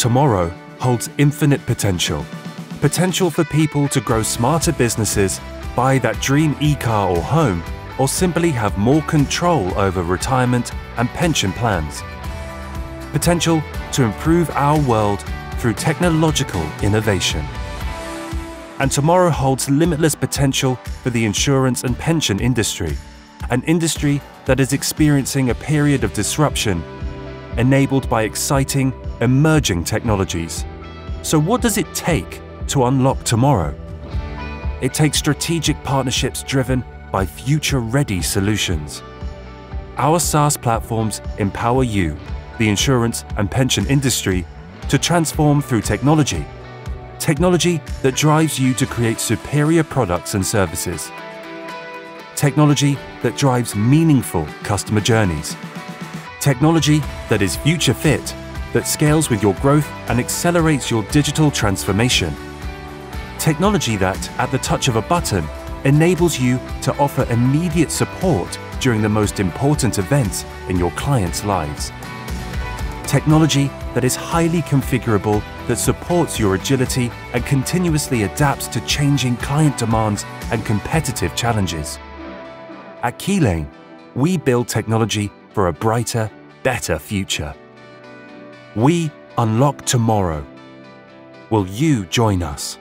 Tomorrow holds infinite potential. Potential for people to grow smarter businesses, buy that dream e-car or home, or simply have more control over retirement and pension plans. Potential to improve our world through technological innovation. And tomorrow holds limitless potential for the insurance and pension industry, an industry that is experiencing a period of disruption enabled by exciting, emerging technologies. So what does it take to unlock tomorrow? It takes strategic partnerships driven by future-ready solutions. Our SaaS platforms empower you, the insurance and pension industry, to transform through technology. Technology that drives you to create superior products and services. Technology that drives meaningful customer journeys. Technology that is future fit, that scales with your growth and accelerates your digital transformation. Technology that, at the touch of a button, enables you to offer immediate support during the most important events in your clients' lives. Technology that is highly configurable, that supports your agility and continuously adapts to changing client demands and competitive challenges. At Keylane, we build technology for a brighter, better future. We unlock tomorrow. Will you join us?